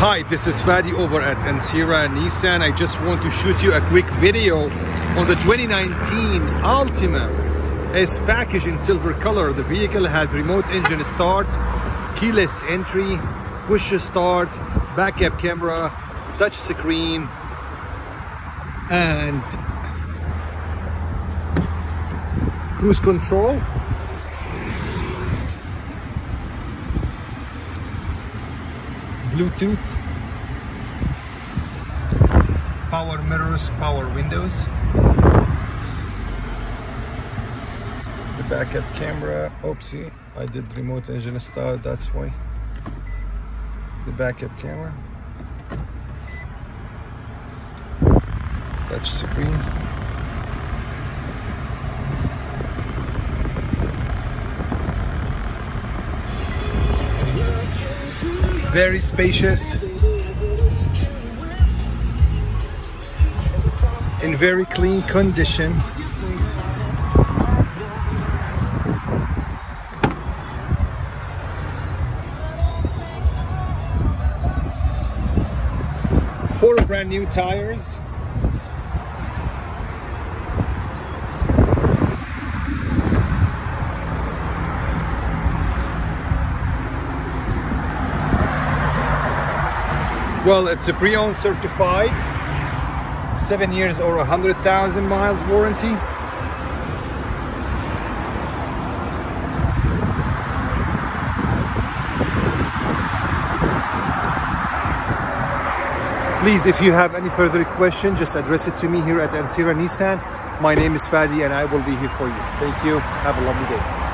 Hi, this is Fadi over at Ancira Nissan. I just want to shoot you a quick video on the 2019 Altima S package in silver color. The vehicle has remote engine start, keyless entry, push start, backup camera, touch screen, and cruise control. Bluetooth, power mirrors, power windows, the backup camera, oopsie, I did remote engine start, that's why, the backup camera, touch screen, very spacious in very clean condition. Four brand new tires Well, it's a pre-owned certified, seven years or a hundred thousand miles warranty. Please, if you have any further question, just address it to me here at Ancira Nissan. My name is Fadi and I will be here for you. Thank you. Have a lovely day.